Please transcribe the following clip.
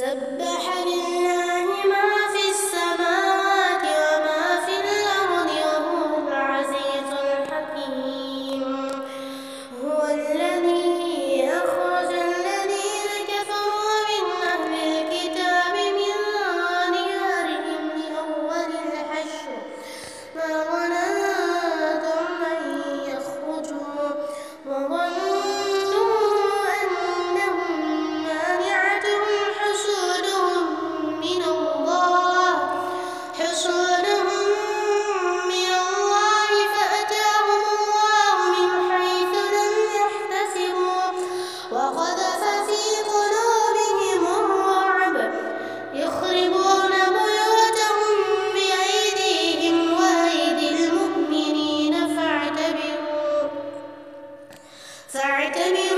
سبح to